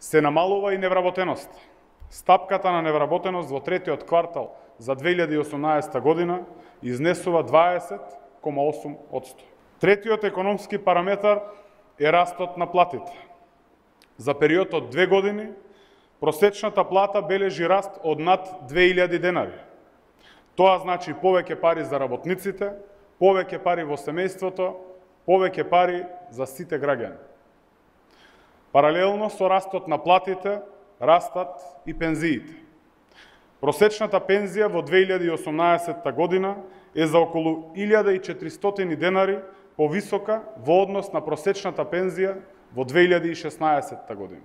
Се намалува и невработеност. Стапката на невработеност во третиот квартал за 2018 година изнесува 20,8%. Третиот економски параметар е растот на платите. За период од две години, просечната плата бележи раст од над 2000 денари. Тоа значи повеќе пари за работниците, повеќе пари во семејството, повеќе пари за сите граѓани. Паралелно со растот на платите, растат и пензиите. Просечната пензија во 2018 година е за околу 1400 денари повисока во однос на просечната пензија во 2016 година.